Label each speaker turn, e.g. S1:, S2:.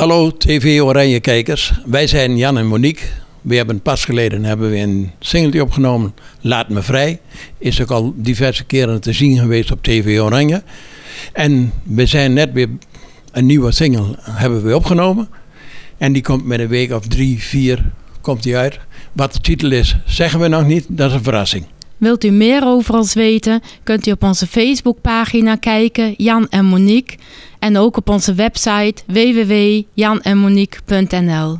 S1: Hallo TV Oranje kijkers, wij zijn Jan en Monique. We hebben pas geleden hebben we een singeltje opgenomen, Laat me vrij. Is ook al diverse keren te zien geweest op TV Oranje. En we zijn net weer een nieuwe single hebben we opgenomen. En die komt met een week of drie, vier komt die uit. Wat de titel is, zeggen we nog niet. Dat is een verrassing.
S2: Wilt u meer over ons weten, kunt u op onze Facebookpagina kijken, Jan en Monique. En ook op onze website www.janenmonique.nl